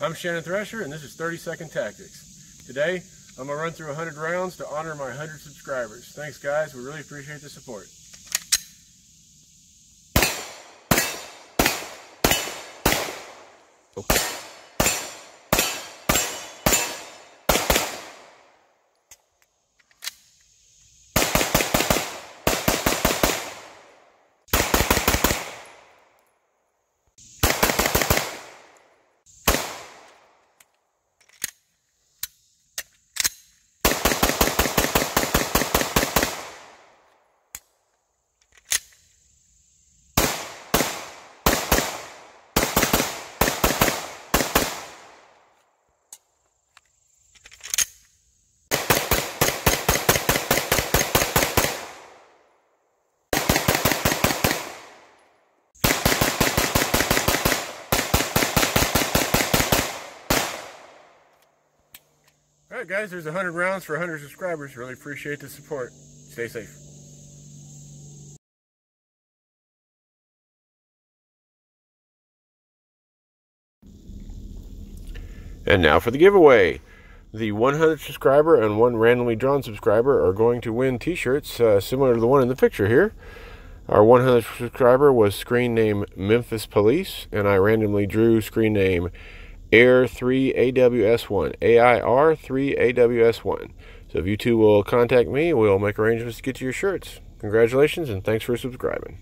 I'm Shannon Thresher, and this is 30 Second Tactics. Today, I'm going to run through 100 rounds to honor my 100 subscribers. Thanks, guys. We really appreciate the support. Okay. Guys, there's 100 rounds for 100 subscribers. Really appreciate the support. Stay safe. And now for the giveaway. The 100 subscriber and one randomly drawn subscriber are going to win t-shirts uh, similar to the one in the picture here. Our 100 subscriber was screen name Memphis Police, and I randomly drew screen name AIR 3 AWS1. AIR 3 AWS1. So if you two will contact me, we'll make arrangements to get you your shirts. Congratulations and thanks for subscribing.